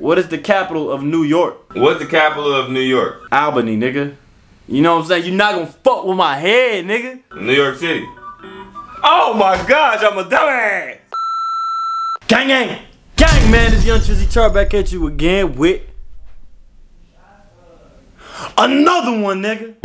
What is the capital of New York? What's the capital of New York? Albany, nigga. You know what I'm saying? You're not gonna fuck with my head, nigga. New York City. Oh my gosh, I'm a dumbass. Gang, gang. Gang, man. This Young Trizzy Char back at you again with another one, nigga.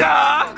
Yeah.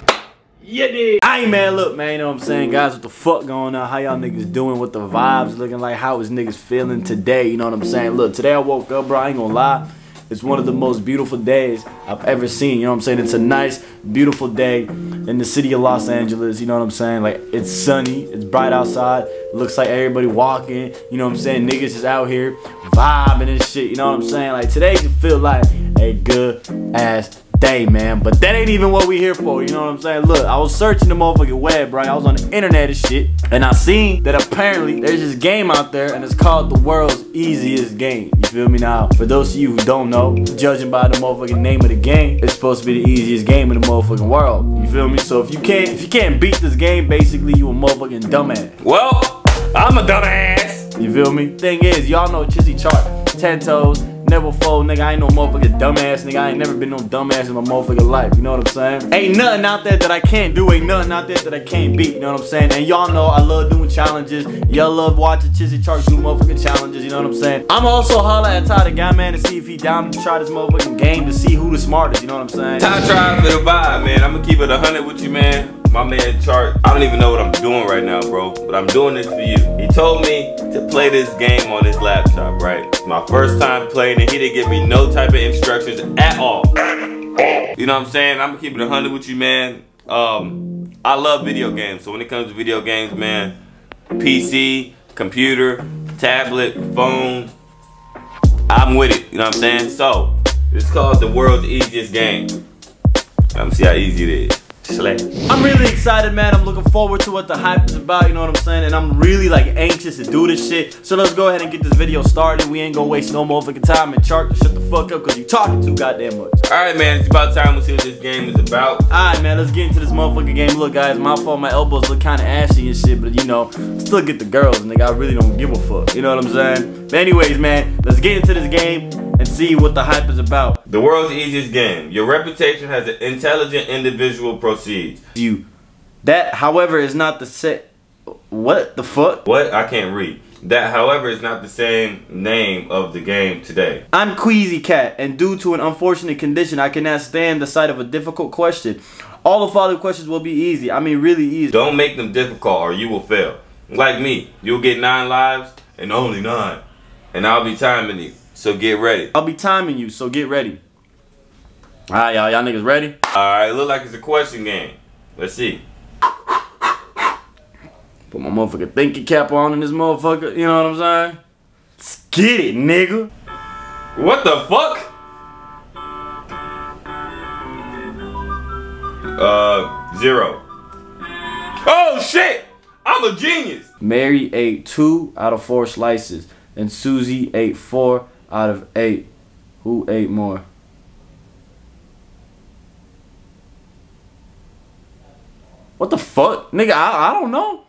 Yeah, dude. I ain't man, look, man, you know what I'm saying? Guys, what the fuck going on? How y'all niggas doing? What the vibes looking like? How is niggas feeling today? You know what I'm saying? Look, today I woke up, bro. I ain't gonna lie. It's one of the most beautiful days I've ever seen. You know what I'm saying? It's a nice, beautiful day in the city of Los Angeles. You know what I'm saying? Like, it's sunny. It's bright outside. looks like everybody walking. You know what I'm saying? Niggas is out here vibing and shit. You know what I'm saying? Like, today can feel like a good ass day, man. But that ain't even what we here for, you know what I'm saying? Look, I was searching the motherfucking web, right? I was on the internet and shit, and I seen that apparently there's this game out there, and it's called the world's easiest game. You feel me now? For those of you who don't know, judging by the motherfucking name of the game, it's supposed to be the easiest game in the motherfucking world. You feel me? So if you can't, if you can't beat this game, basically you a motherfucking dumbass. Well, I'm a dumbass. You feel me? Thing is, y'all know Chizzy Charc, 10 toes, never fold, nigga. I ain't no motherfucking dumbass, nigga. I ain't never been no dumbass in my motherfucking life. You know what I'm saying? Ain't nothing out there that I can't do. Ain't nothing out there that I can't beat. You know what I'm saying? And y'all know I love doing challenges. Y'all love watching Chizzy Charc do motherfucking challenges. You know what I'm saying? I'm also holla at Ty the guy, man, to see if he down to try this motherfucking game to see who the smartest. You know what I'm saying? Ty trying for the vibe, man. I'm gonna keep it 100 with you, man. My man Charc, I don't even know what I'm doing right now, bro, but I'm doing this for you. He told me to play this game on his laptop, right? It's my first time playing it. He didn't give me no type of instructions at all. You know what I'm saying? I'm gonna keep it 100 with you, man. Um, I love video games, so when it comes to video games, man, PC, computer, tablet, phone, I'm with it. You know what I'm saying? So, it's called the world's easiest game. Let me see how easy it is. Slay. I'm really excited, man. I'm looking forward to what the hype is about, you know what I'm saying? And I'm really like anxious to do this shit. So let's go ahead and get this video started. We ain't gonna waste no motherfucking time and Charc to shut the fuck up because you talking too goddamn much. Alright, man, it's about time we see what this game is about. Alright, man, let's get into this motherfucking game. Look, guys, my fault, my elbows look kind of ashy and shit, but you know, still get the girls, nigga. I really don't give a fuck. You know what I'm saying? But anyways, man, let's get into this game see what the hype is about. The world's easiest game. Your reputation as an intelligent individual proceeds. You. That, however, is not the set. What the fuck? What? I can't read. That, however, is not the same name of the game today. I'm Queasy Cat, and due to an unfortunate condition, I cannot stand the sight of a difficult question. All the following questions will be easy. I mean, really easy. Don't make them difficult or you will fail. Like me, you'll get nine lives and only nine. And I'll be timing you. So get ready. I'll be timing you, so get ready. Alright, y'all. Y'all niggas ready? Alright, look like it's a question game. Let's see. Put my motherfucking thinking cap on in this motherfucker. You know what I'm saying? Let's get it, nigga. What the fuck? Uh, zero. Oh shit! I'm a genius! Mary ate two out of four slices, and Susie ate four out of eight. Who ate more? What the fuck? Nigga, I, I don't know.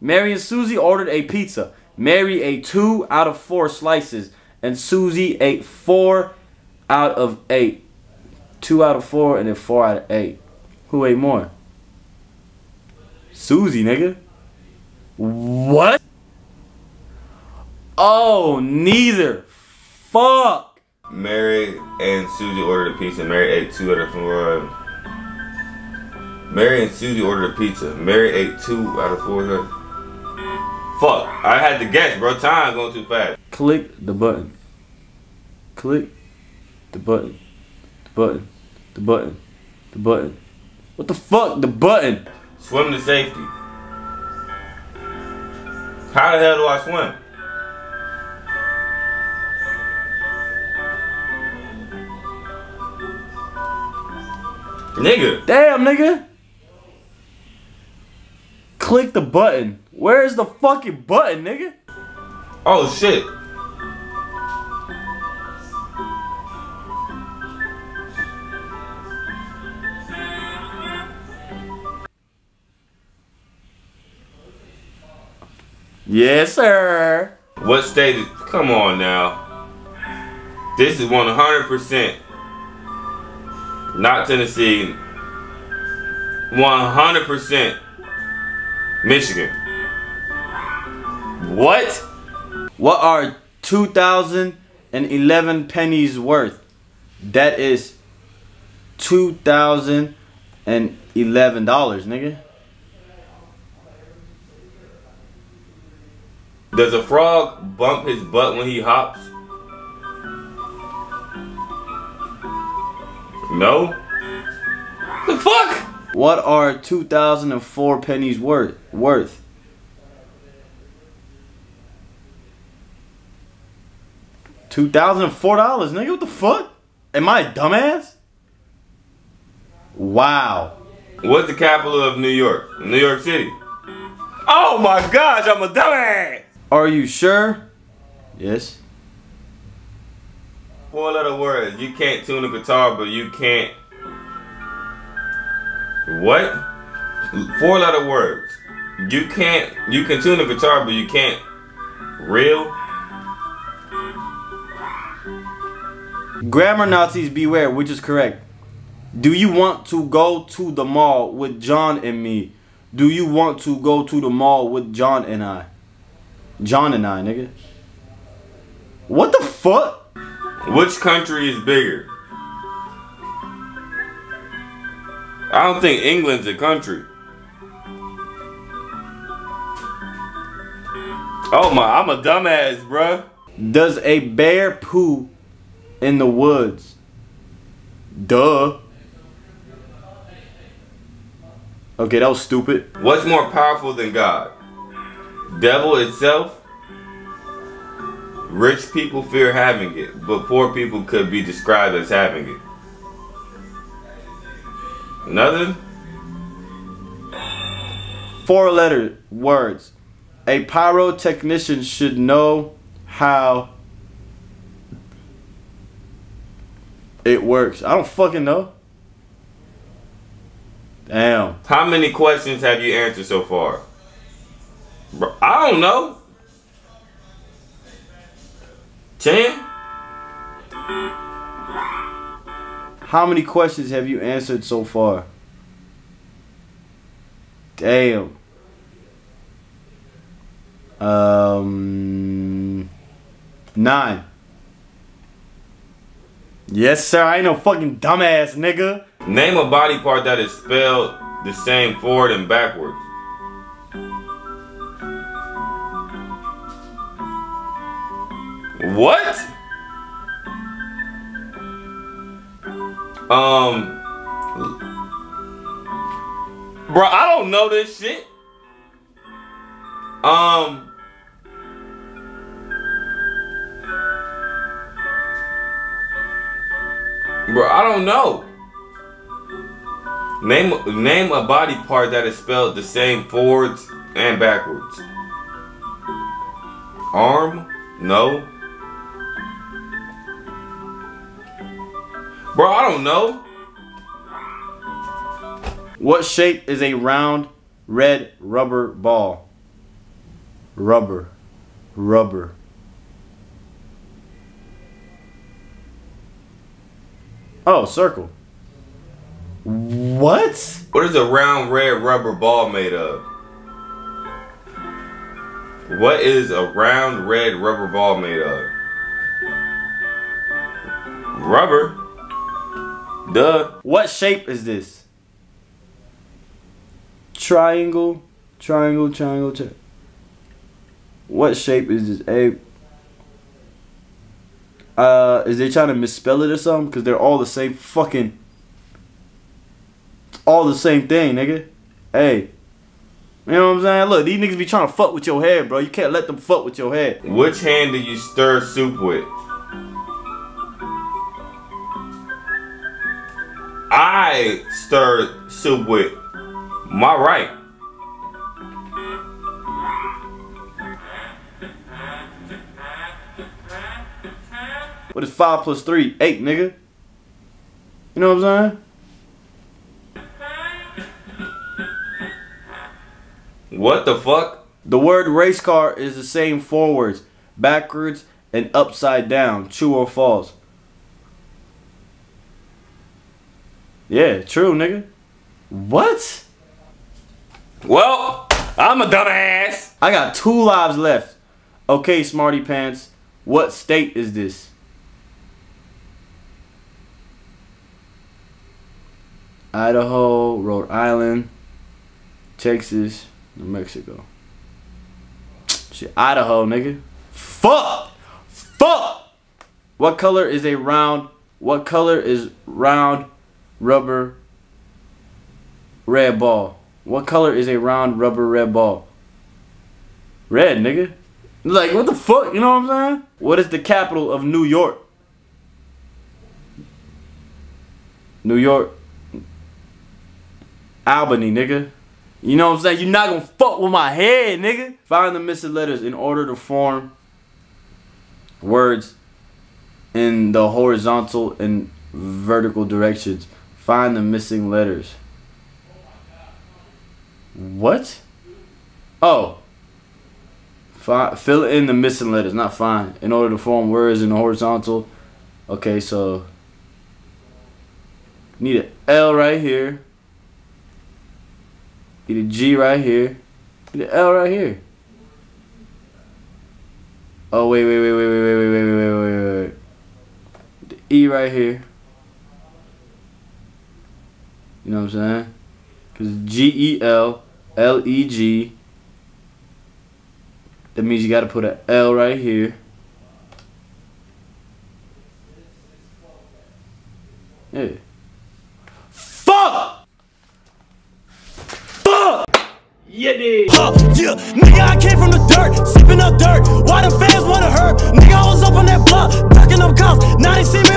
Mary and Susie ordered a pizza. Mary ate two out of four slices, and Susie ate four out of eight. Two out of four, and then four out of eight. Who ate more? Susie, nigga. What? Oh, neither. Fuck. Mary and Susie ordered a pizza. Mary ate two out of four. Mary and Susie ordered a pizza. Mary ate two out of four. Fuck. I had to guess, bro. Time going too fast. Click the button. Click the button. The button. The button. The button. What the fuck? The button. Swim to safety. How the hell do I swim? Nigga. Damn, nigga. Click the button. Where's the fucking button, nigga? Oh, shit. Yes, sir. What state? Come on now. This is 100% not Tennessee. 100% Michigan. What? What are 2011 pennies worth? That is $2,011, nigga. Does a frog bump his butt when he hops? No. The fuck? What are 2004 pennies worth? Worth. Two thousand and four dollars, nigga. What the fuck? Am I a dumbass? Wow. What's the capital of New York? New York City. Oh my gosh, I'm a dumbass. Are you sure? Yes. Four letter words. You can't tune a guitar, but you can't. What? Four letter words. You can't. You can tune a guitar, but you can't. Real? Grammar Nazis beware, which is correct. Do you want to go to the mall with John and me? Do you want to go to the mall with John and I? John and I, nigga. What the fuck? Which country is bigger? I don't think England's a country. Oh my, I'm a dumbass, bruh. Does a bear poo in the woods? Duh. Okay, that was stupid. What's more powerful than God? Devil itself? Rich people fear having it, but poor people could be described as having it. Nothing? Four letter words. A pyrotechnician should know how it works. I don't fucking know. Damn. How many questions have you answered so far? I don't know. Ten? How many questions have you answered so far? Damn. Um, nine. Yes, sir. I ain't no fucking dumbass, nigga. Name a body part that is spelled the same forward and backwards. What? Um, bro, I don't know this shit. Um, bro, I don't know. Name name a body part that is spelled the same forwards and backwards. Arm? No. Bro, I don't know. What shape is a round red rubber ball? Rubber. Rubber. Oh, circle. What? What is a round red rubber ball made of? What is a round red rubber ball made of? Rubber. Duh. What shape is this? Triangle, triangle, triangle, tri- What shape is this? A. Uh, is they trying to misspell it or something? Because they're all the same fucking. All the same thing, nigga. Hey. You know what I'm saying? Look, these niggas be trying to fuck with your head, bro. You can't let them fuck with your head. Which hand do you stir soup with? I stir soup with my right. What is five plus three? Eight, nigga. You know what I'm saying? What the fuck? The word race car is the same forwards, backwards, and upside down. True or false? Yeah, true, nigga. What? Well, I'm a dumbass. I got two lives left. Okay, smarty pants. What state is this? Idaho, Rhode Island, Texas, New Mexico. Shit, Idaho, nigga. Fuck! Fuck! What color is a round? What color is round rubber red ball? What color is a round rubber red ball? Red, nigga. Like, what the fuck? You know what I'm saying? What is the capital of New York? New York. Albany, nigga. You know what I'm saying? You're not gonna fuck with my head, nigga. Find the missing letters in order to form words in the horizontal and vertical directions. Find the missing letters. What? Oh. Fi- fill in the missing letters, not find. In order to form words in the horizontal. Okay, so. Need an L right here. Need a G right here. Need an L right here. Oh wait, wait, wait, wait, wait, wait, wait, wait, wait, wait, wait. The E right here. You know what I'm saying? Cause G E L L E G. That means you gotta put an L right here. Yeah. Fuck! Fuck! Yeah, dude. Huh, yeah, nigga, I came from the dirt, sipping up dirt. Why the fans wanna hurt? Nigga, I was up on that block, ducking up cops. 96